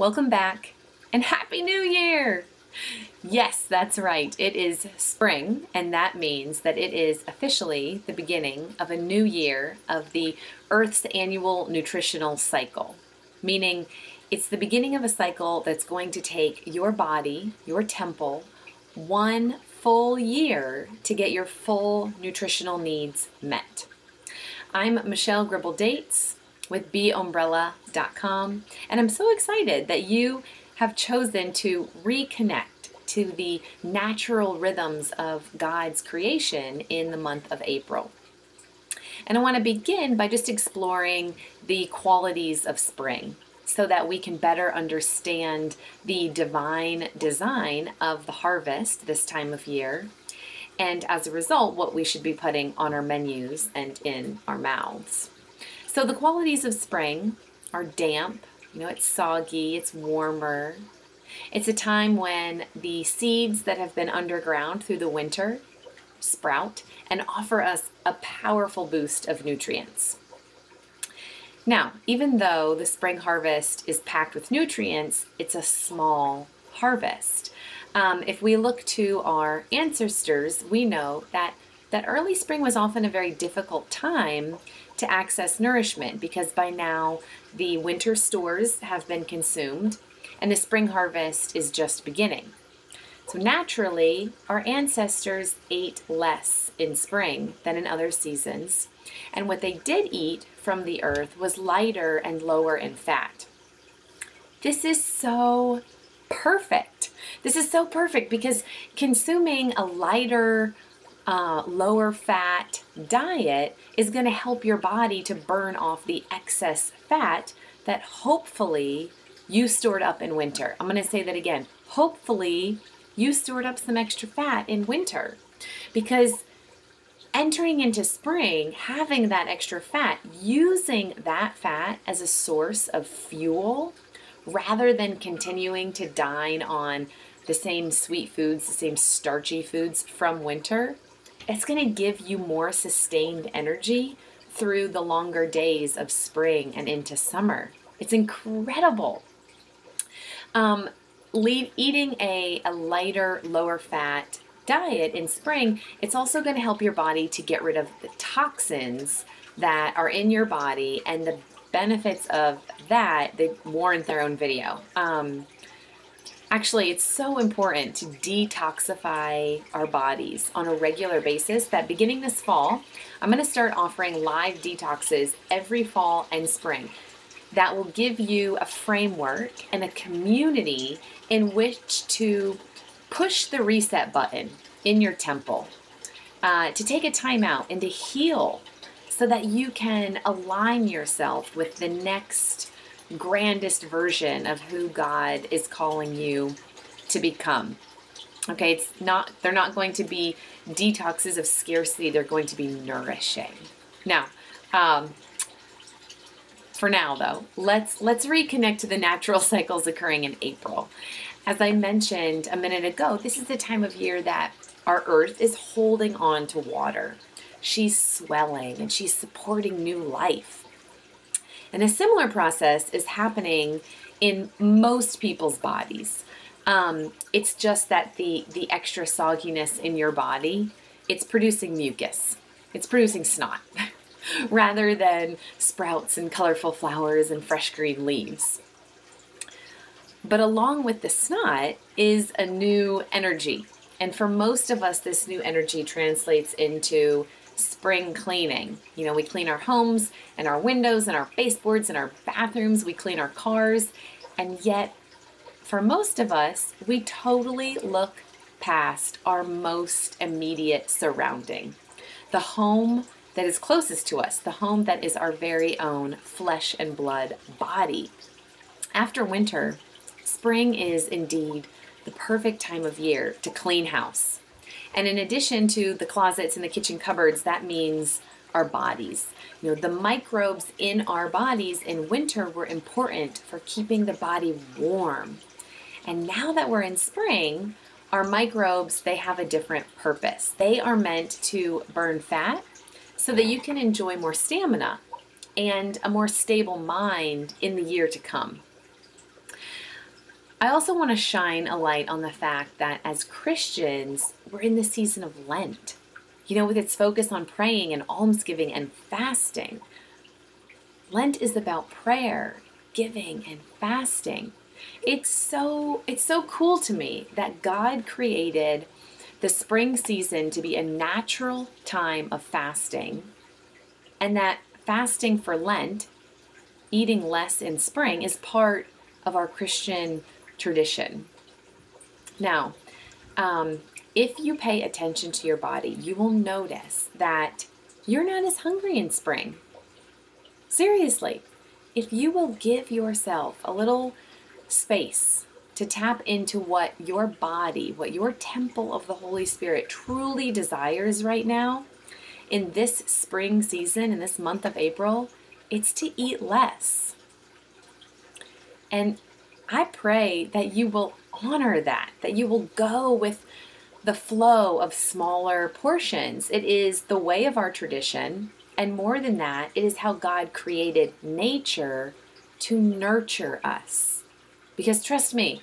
Welcome back and Happy New Year! Yes, that's right. It is spring, and that means that it is officially the beginning of a new year of the Earth's annual nutritional cycle, meaning it's the beginning of a cycle that's going to take your body, your temple, one full year to get your full nutritional needs met. I'm Michelle Gribble Dates with BeOmbrella.com, and I'm so excited that you have chosen to reconnect to the natural rhythms of God's creation in the month of April. And I want to begin by just exploring the qualities of spring so that we can better understand the divine design of the harvest this time of year. And as a result, what we should be putting on our menus and in our mouths. So, the qualities of spring are damp, you know, it's soggy, it's warmer. It's a time when the seeds that have been underground through the winter sprout and offer us a powerful boost of nutrients. Now, even though the spring harvest is packed with nutrients, it's a small harvest. Um, if we look to our ancestors, we know that that early spring was often a very difficult time to access nourishment because by now the winter stores have been consumed and the spring harvest is just beginning. So naturally, our ancestors ate less in spring than in other seasons, and what they did eat from the earth was lighter and lower in fat. This is so perfect. This is so perfect because consuming a lighter, uh, lower fat diet is going to help your body to burn off the excess fat that hopefully you stored up in winter. I'm going to say that again. Hopefully, you stored up some extra fat in winter because entering into spring, having that extra fat, using that fat as a source of fuel rather than continuing to dine on the same sweet foods, the same starchy foods from winter, it's going to give you more sustained energy through the longer days of spring and into summer. It's incredible. Um, leave, eating a, a lighter, lower fat diet in spring, it's also going to help your body to get rid of the toxins that are in your body and the benefits of that they warrant their own video. Um, actually, it's so important to detoxify our bodies on a regular basis that beginning this fall, I'm going to start offering live detoxes every fall and spring. That will give you a framework and a community in which to push the reset button in your temple, uh, to take a time out and to heal so that you can align yourself with the next grandest version of who God is calling you to become. Okay, it's not they're not going to be detoxes of scarcity, they're going to be nourishing. Now, um, for now though, let's let's reconnect to the natural cycles occurring in April. As I mentioned a minute ago, this is the time of year that our earth is holding on to water. She's swelling and she's supporting new life. And a similar process is happening in most people's bodies. Um, it's just that the the extra sogginess in your body, it's producing mucus. It's producing snot. rather than sprouts and colorful flowers and fresh green leaves. But along with the snot is a new energy. And for most of us, this new energy translates into spring cleaning. You know, we clean our homes and our windows and our baseboards and our bathrooms, we clean our cars, and yet for most of us, we totally look past our most immediate surrounding. The home that is closest to us, the home that is our very own flesh and blood body. After winter, spring is indeed the perfect time of year to clean house. And in addition to the closets and the kitchen cupboards, that means our bodies. You know, the microbes in our bodies in winter were important for keeping the body warm. And now that we're in spring, our microbes, they have a different purpose. They are meant to burn fat so that you can enjoy more stamina and a more stable mind in the year to come. I also want to shine a light on the fact that as Christians, we're in the season of Lent, you know, with its focus on praying and almsgiving and fasting. Lent is about prayer, giving, and fasting. It's so it's so cool to me that God created the spring season to be a natural time of fasting and that fasting for Lent, eating less in spring is part of our Christian tradition. Now, um, if you pay attention to your body, you will notice that you're not as hungry in spring. Seriously, if you will give yourself a little space to tap into what your body, what your temple of the Holy Spirit truly desires right now, in this spring season, in this month of April, it's to eat less. And I pray that you will honor that, that you will go with the flow of smaller portions. It is the way of our tradition. And more than that, it is how God created nature to nurture us. Because trust me,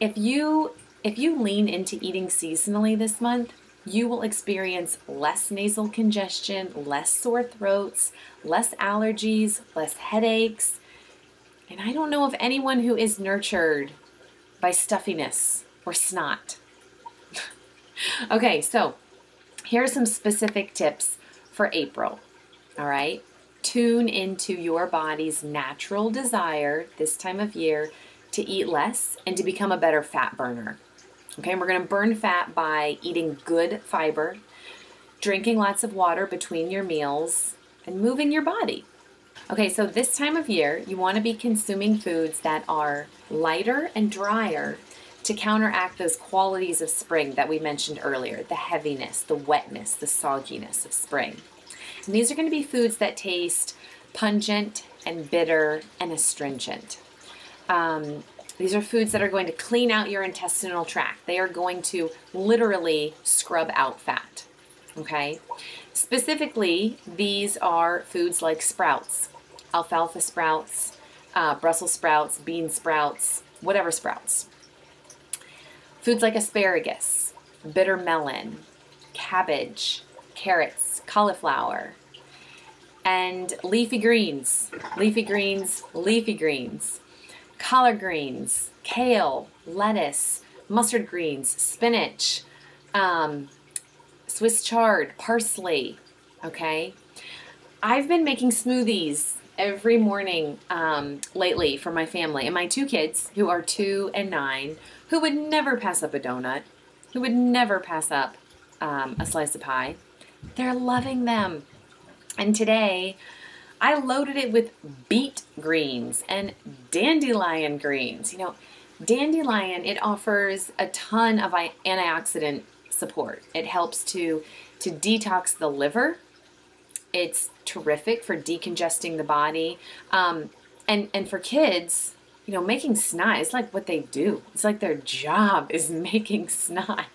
if you if you lean into eating seasonally this month, you will experience less nasal congestion, less sore throats, less allergies, less headaches, and I don't know of anyone who is nurtured by stuffiness or snot. okay, so here are some specific tips for April. All right, tune into your body's natural desire this time of year to eat less and to become a better fat burner. Okay, and we're going to burn fat by eating good fiber, drinking lots of water between your meals, and moving your body. Okay, so this time of year, you want to be consuming foods that are lighter and drier to counteract those qualities of spring that we mentioned earlier the heaviness, the wetness, the sogginess of spring. And these are going to be foods that taste pungent and bitter and astringent. Um, these are foods that are going to clean out your intestinal tract. They are going to literally scrub out fat. Okay? Specifically, these are foods like sprouts, alfalfa sprouts, uh, Brussels sprouts, bean sprouts, whatever sprouts. Foods like asparagus, bitter melon, cabbage, carrots, cauliflower, and leafy greens, leafy greens, leafy greens, collard greens, kale, lettuce, mustard greens, spinach, um, Swiss chard, parsley, okay? I've been making smoothies every morning um, lately for my family and my two kids, who are two and nine, who would never pass up a donut, who would never pass up um, a slice of pie. They're loving them. And today, I loaded it with beet greens and dandelion greens. You know, dandelion, it offers a ton of antioxidant support. It helps to, to detox the liver it's terrific for decongesting the body. Um, and, and for kids, you know, making snot is like what they do. It's like their job is making snot.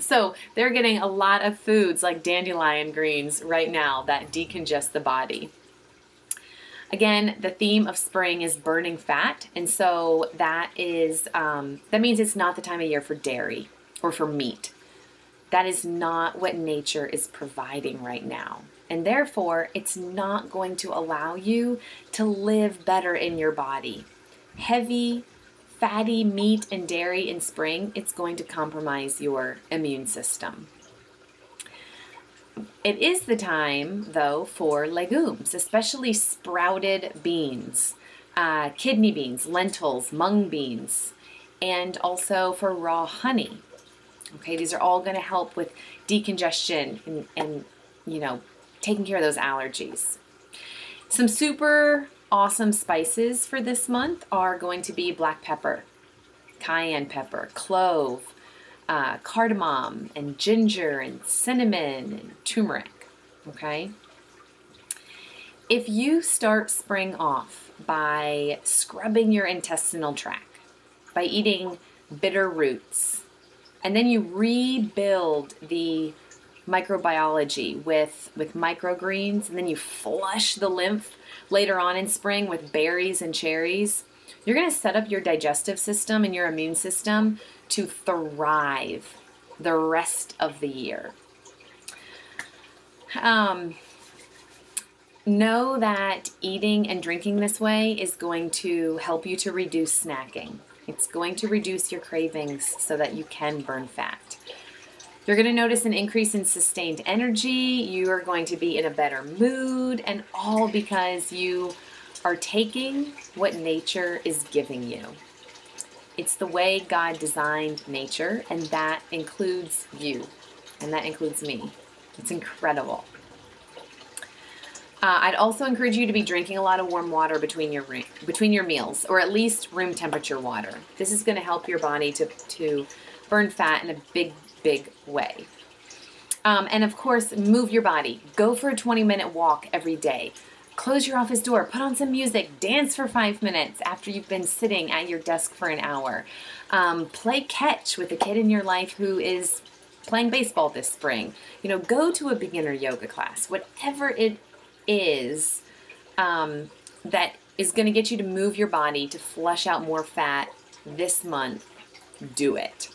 So they're getting a lot of foods like dandelion greens right now that decongest the body. Again, the theme of spring is burning fat, and so that is um, that means it's not the time of year for dairy or for meat. That is not what nature is providing right now and therefore it's not going to allow you to live better in your body. Heavy, fatty meat and dairy in spring, it's going to compromise your immune system. It is the time, though, for legumes, especially sprouted beans, uh, kidney beans, lentils, mung beans, and also for raw honey. Okay, these are all going to help with decongestion and, and you know taking care of those allergies. Some super awesome spices for this month are going to be black pepper, cayenne pepper, clove, uh, cardamom, and ginger, and cinnamon, and turmeric. Okay? If you start spring off by scrubbing your intestinal tract, by eating bitter roots, and then you rebuild the microbiology with with microgreens and then you flush the lymph later on in spring with berries and cherries You're going to set up your digestive system and your immune system to thrive the rest of the year. Um, know that eating and drinking this way is going to help you to reduce snacking. It's going to reduce your cravings so that you can burn fat. You're going to notice an increase in sustained energy. You are going to be in a better mood, and all because you are taking what nature is giving you. It's the way God designed nature, and that includes you, and that includes me. It's incredible. Uh, I'd also encourage you to be drinking a lot of warm water between your between your meals, or at least room temperature water. This is going to help your body to to burn fat in a big big way. Um, and of course, move your body. Go for a 20 minute walk every day. Close your office door, put on some music, dance for five minutes after you've been sitting at your desk for an hour. Um, play catch with a kid in your life who is playing baseball this spring. You know, go to a beginner yoga class, whatever it is um, that is going to get you to move your body to flush out more fat this month, do it.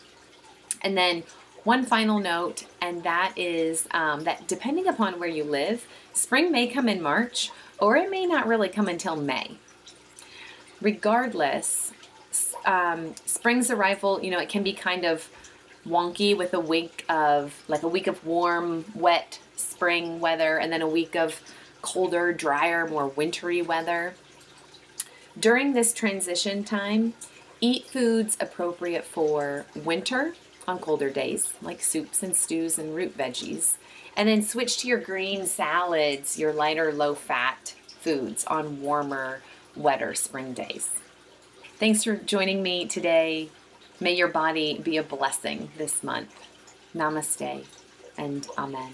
And then one final note, and that is um, that depending upon where you live, spring may come in March or it may not really come until May. Regardless, um, spring's arrival, you know, it can be kind of wonky with a week of like a week of warm, wet spring weather and then a week of colder, drier, more wintry weather. During this transition time, eat foods appropriate for winter on colder days, like soups and stews and root veggies. And then switch to your green salads, your lighter, low fat foods on warmer, wetter spring days. Thanks for joining me today. May your body be a blessing this month. Namaste and Amen.